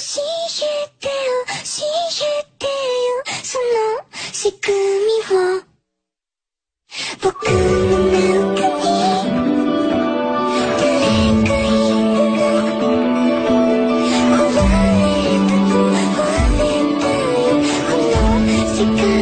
信じてよ信じてよその仕組みを。僕の中に誰かいるの。壊れた壊れたよ。この世界